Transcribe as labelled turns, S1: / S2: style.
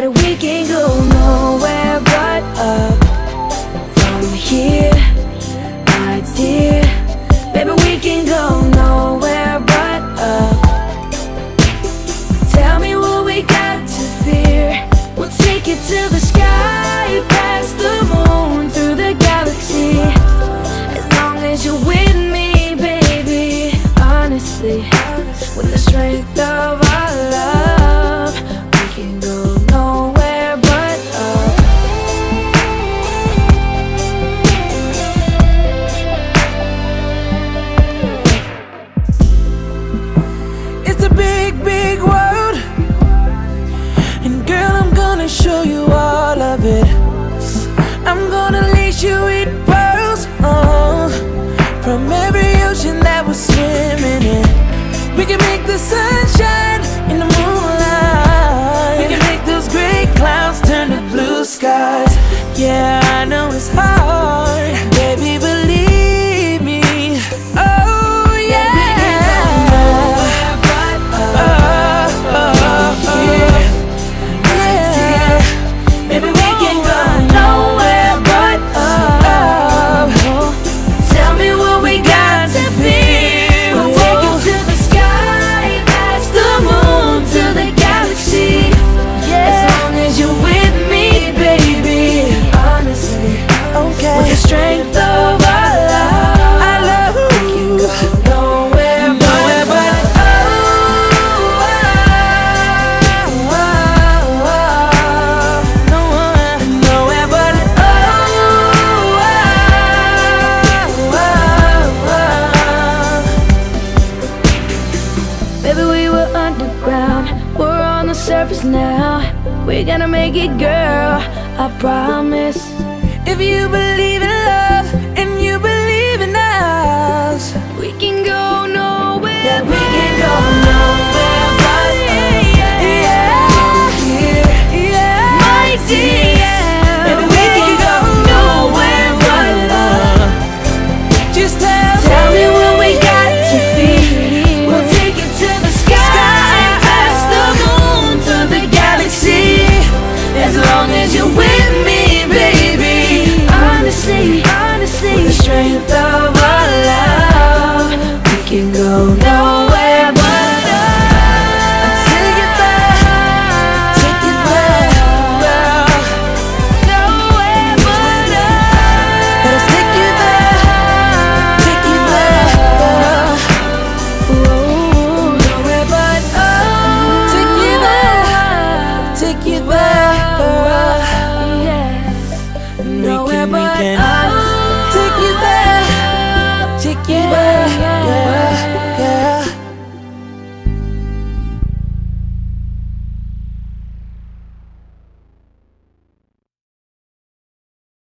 S1: But we can go nowhere but up.
S2: From here, my dear Baby, we can go nowhere but up.
S1: Tell me what we got to fear. We'll take it to the sky Past the moon, through the galaxy. As long as you're with me, baby Honestly, with the strength of show you
S2: all of it.
S1: I'm
S2: gonna
S1: lead
S2: you in pearls oh,
S1: From every ocean that we're swimming in. We can make the sunshine surface now. We're gonna make it, girl, I promise.
S2: If you believe in
S1: vida.